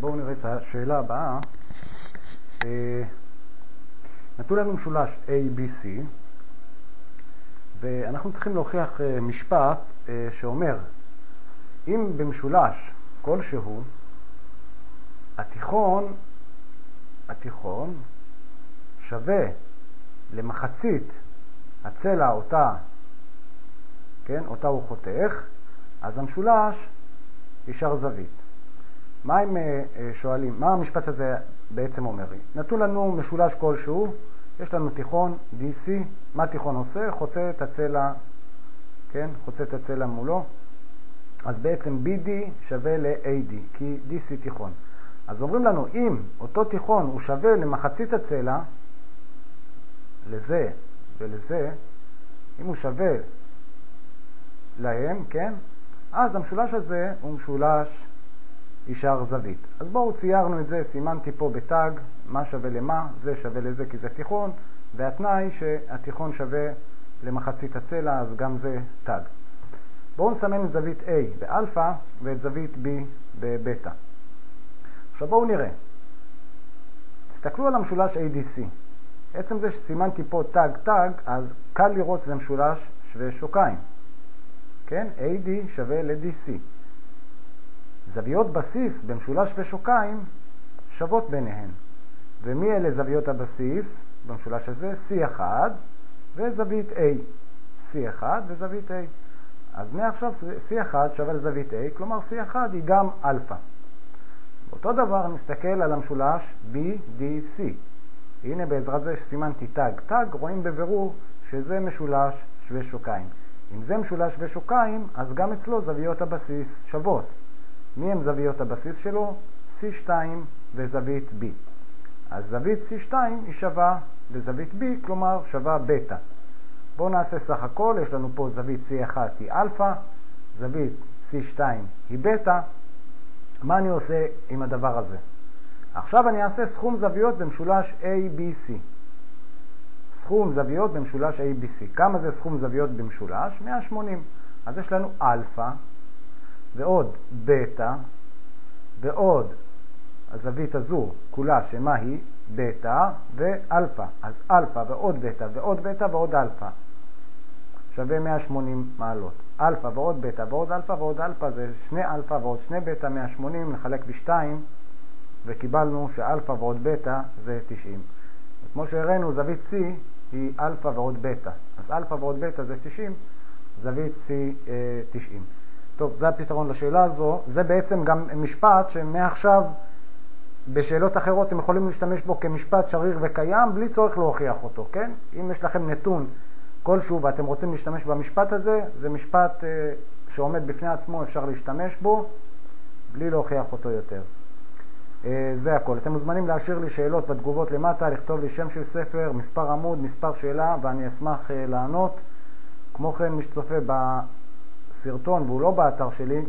בואו נראה את השאלה הבאה. אה, נתנו לנו משולש ABC, ואנחנו צריכים להוכיח אה, משפט אה, שאומר, אם במשולש כלשהו, התיכון, התיכון שווה למחצית הצלע אותה, כן, אותה הוא חותך, אז המשולש יישר זווית. מה הם שואלים? מה המשפט הזה בעצם אומר לי? נתנו לנו משולש כלשהו, יש לנו תיכון DC, מה תיכון עושה? חוצה את הצלע, כן? חוצה את הצלע מולו. אז בעצם BD שווה ל-AD, כי DC תיכון. אז אומרים לנו, אם אותו תיכון הוא שווה למחצית הצלע, לזה ולזה, אם הוא שווה להם, כן? אז המשולש הזה הוא משולש ישר זווית. אז בואו ציירנו את זה, סימנתי פה בתג, מה שווה למה, זה שווה לזה כי זה תיכון, והתנאי שהתיכון שווה למחצית הצלע, אז גם זה תג. בואו נסמן את זווית A באלפא ואת זווית B בבטא. עכשיו בואו נראה. תסתכלו על המשולש ADC. עצם זה שסימנתי פה תג תג, אז קל לראות שזה משולש שווה שוקיים. כן? AD שווה ל-DC. זוויות בסיס במשולש ושוקיים שוות ביניהן. ומי אלה זוויות הבסיס במשולש הזה? C1 וזווית A. C1 וזווית A. אז מעכשיו C1 שווה לזווית A, כלומר C1 היא גם אלפא. אותו דבר נסתכל על המשולש BDC. הנה בעזרת זה שסימנתי תג תג, רואים בבירור שזה משולש שווה שוקיים. אם זה משולש שווה שוקיים, אז גם אצלו זוויות הבסיס שוות. מי הם זוויות הבסיס שלו? C2 וזווית B. אז זווית C2 היא שווה לזווית B, כלומר שווה בטא. בואו נעשה סך הכל, יש לנו פה זווית C1 היא אלפא, זווית C2 היא בטא. מה אני עושה עם הדבר הזה? עכשיו אני אעשה סכום זוויות במשולש ABC. סכום זוויות במשולש ABC. כמה זה סכום זוויות במשולש? 180. אז יש לנו אלפא ועוד בטא ועוד הזווית הזו כולה שמה היא? בטא ואלפא. אז אלפא ועוד בטא ועוד בטא ועוד אלפא שווה 180 מעלות. אלפא ועוד בטא ועוד אלפא ועוד אלפא זה שני אלפא ועוד שני בטא 180 נחלק בשתיים וקיבלנו שאלפא ועוד בטא זה 90. כמו שהראינו זווית C היא אלפא ועוד בטא. אז אלפא ועוד בטא זה 90, זווית C 90. טוב, זה הפתרון לשאלה הזו. זה בעצם גם משפט שמעכשיו בשאלות אחרות אתם יכולים להשתמש בו כמשפט שריר וקיים בלי צורך להוכיח אותו, כן? אם יש לכם נתון כלשהו ואתם רוצים להשתמש במשפט הזה, זה משפט אה, שעומד בפני עצמו, אפשר להשתמש בו בלי להוכיח אותו יותר. אה, זה הכל. אתם מוזמנים להשאיר לי שאלות בתגובות למטה, לכתוב לי שם של ספר, מספר עמוד, מספר שאלה, ואני אשמח אה, לענות. כמו כן, מי שצופה בסרטון והוא לא באתר שלי,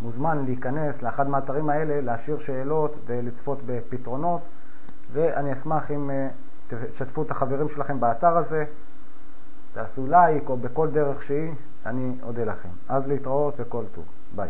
מוזמן להיכנס לאחד מהאתרים האלה, להשאיר שאלות ולצפות בפתרונות, ואני אשמח אם אה, תשתפו את החברים שלכם באתר הזה, תעשו לייק או בכל דרך שהיא, אני אודה לכם. אז להתראות וכל טוב. ביי.